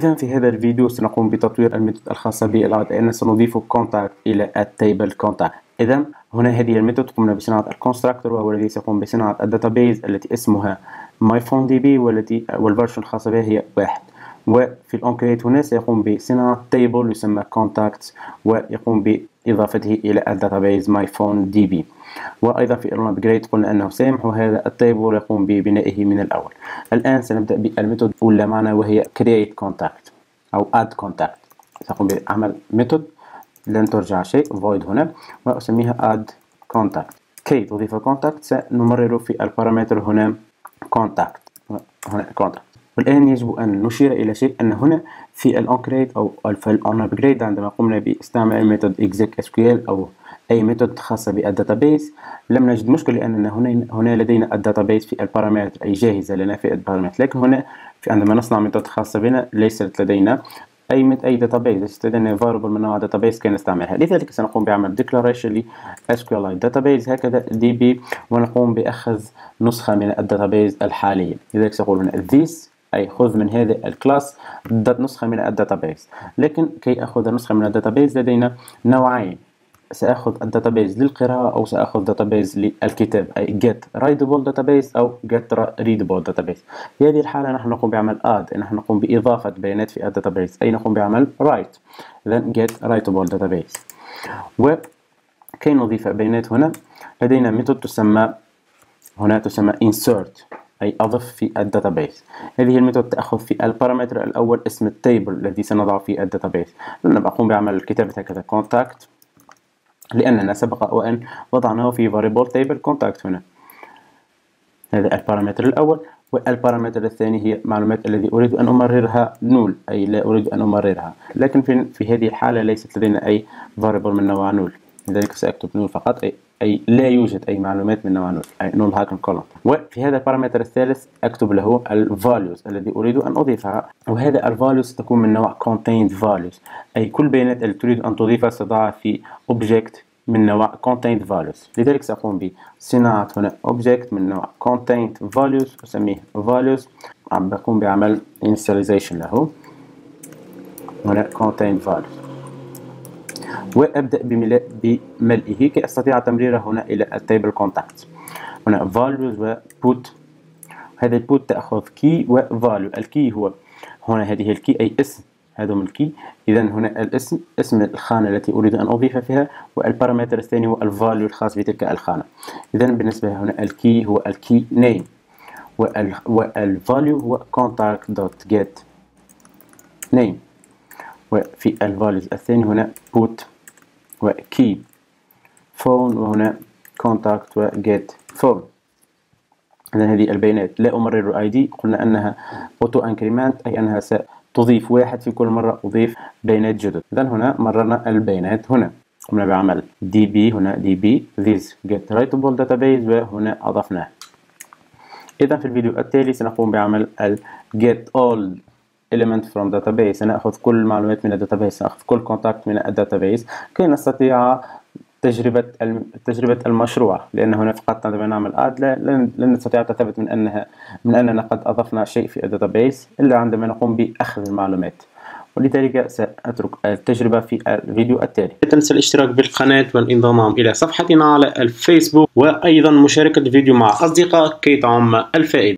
إذا في هذا الفيديو سنقوم بتطوير ال method الخاصة بال add أي سنضيف contact إلى ال table contact. إذا هنا هذه ال method قمنا بصناعة ال constructor وهو الذي سيقوم بصناعة ال database التي اسمها myphonedb والتي وال version الخاصة بها هي واحد. وفي ال onCreate هنا سيقوم بصناعة table يسمى contacts ويقوم بإضافته إلى ال database myphonedb وأيضا في ال upgrade قلنا أنه سيمحو هذا ال table يقوم ببنائه من الأول. الآن سنبدأ بال method الأولى معنا وهي create contact أو add contact. سأقوم بعمل method. لن ترجع شيء. void هنا. وأسميها add contact. كي تضيف contact سنمرر في ال parameter هنا contact. هنا contact. والآن يجب أن نشير إلى شيء أن هنا في ال onCreate أو في ال onUpgrade عندما قمنا باستعمال method exec SQL أو أي method خاصة بال database لم نجد مشكلة لأننا هنا هنا لدينا ال database في ال parameter أي جاهزة لنا في ال parameter لكن هنا عندما نصنع method خاصة بنا ليست لدينا أي مت أي database ليست لدينا variable من نوع database كي نستعملها. لذلك سنقوم بعمل declaration ل SQLite database هكذا db ونقوم بأخذ نسخة من ال database الحالية. لذلك سأقول هنا this أي خذ من هذا ال class نسخة من ال database لكن كي أخذ نسخة من ال database لدينا نوعين. سأخذ ال database للقراءة أو سأخذ database للكتابة أي get writable database أو get readable database. في هذه الحالة نحن نقوم بعمل add نحن نقوم بإضافة بيانات في ال database أي نقوم بعمل write. Then get writable database. وكي نضيف بيانات هنا؟ لدينا method تسمى هنا تسمى insert. أي أضف في ال database. هذه ال method تأخذ في ال parameter الأول اسم ال table الذي سنضع في ال database. لن أقوم بعمل كتابة هكذا. Contact لأننا سبق وأن وضعناه في variable table. Contact هنا. هذا ال parameter الأول. وال parameter الثاني هي معلومات الذي أريد أن أمررها null أي لا أريد أن أمررها. لكن في, في هذه الحالة ليست لدينا أي variable من نوع null. لذلك سأكتب null فقط أي, أي لا يوجد أي معلومات من نوع null أي null column hack وفي هذا ال parameter الثالث أكتب له ال values الذي أريد أن أضيفها. وهذا ال values تكون من نوع content values. أي كل بيانات التي تريد أن تضيفها ستضعها في object من نوع content values. لذلك سأقوم بصناعة هنا object من نوع content values أسميه values. عم بقوم بعمل initialization له. هنا content values. وأبدأ بملئه كي أستطيع تمريره هنا إلى ال table contacts هنا values و put. هذا ال put تأخذ key و value. ال key هو هنا هذه ال key أي اسم. هذا ال key إذا هنا الاسم اسم الخانة التي أريد أن أضيف فيها وال parameter الثاني هو ال value الخاص بتلك الخانة. إذا بالنسبة هنا ال key هو ال key name وال value هو contact dot get name. وفي ال values الثاني هنا put وkey phone وهنا contact و get phone إذا هذه البيانات. لا أمرر ID قلنا أنها auto increment أي أنها ستضيف واحد في كل مرة أضيف بيانات جدد. إذا هنا مررنا البيانات هنا. قمنا بعمل db هنا db this. Get writable database وهنا أضفناه. إذا في الفيديو التالي سنقوم بعمل ال get all. Element from database. سنأخذ كل المعلومات من ال database سنأخذ كل contact من ال database. كي نستطيع تجربة تجربة المشروع لأن هنا فقط عندما نعمل add لن نستطيع تثبت من أنها من أننا قد أضفنا شيء في ال database إلا عندما نقوم بأخذ المعلومات. ولذلك سأترك التجربة في الفيديو التالي. لا تنسى الاشتراك بالقناة والانضمام إلى صفحتنا على الفيسبوك وأيضا مشاركة الفيديو مع أصدقائك كي تعم الفائدة.